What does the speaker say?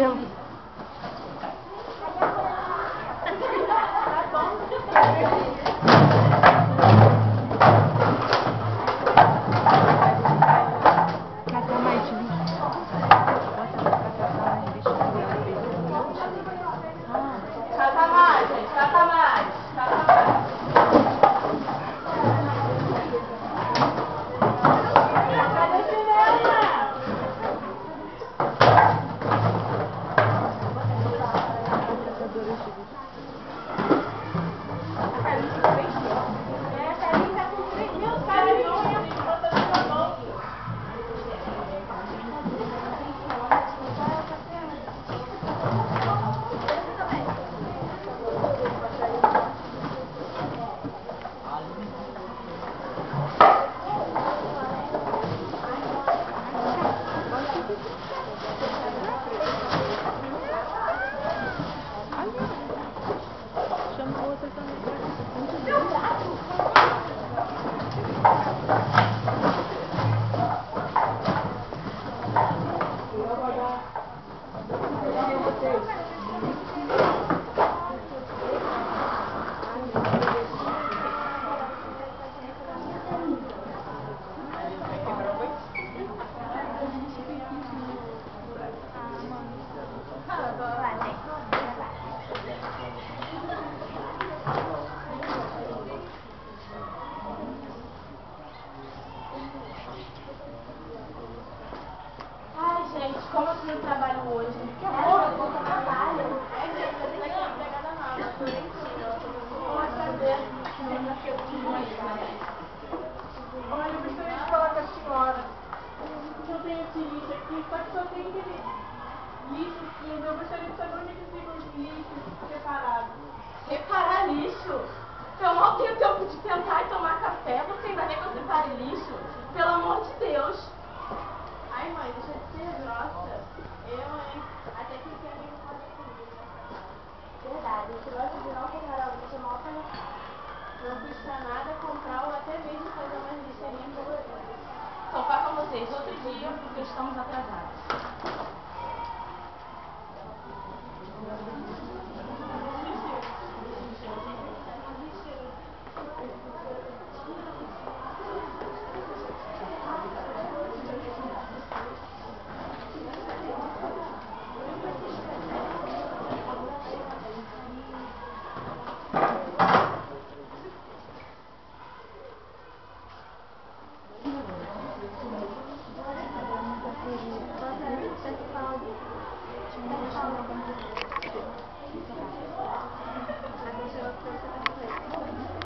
build Thanks. como eu fiz trabalho hoje, que ela já volta trabalho. É, gente, eu tenho que pegar na mala, né? eu tô mentindo. Pode fazer, não nasceu. Né? Olha, eu gostaria de falar com a senhora. Eu tenho esse lixo aqui, só que só tem aquele lixo aqui, eu gostaria de saber onde eles ficam os lixos separados. Reparar lixo? Eu mal tenho tempo de tentar e tomar café, você ainda quer que eu separe lixo? Pelo amor de Deus! Ai, mãe, deixa eu nada comprar ou até mesmo fazer uma lixeirinha colorida. Só façam vocês outro dia, porque estamos atrasados. 唱的很。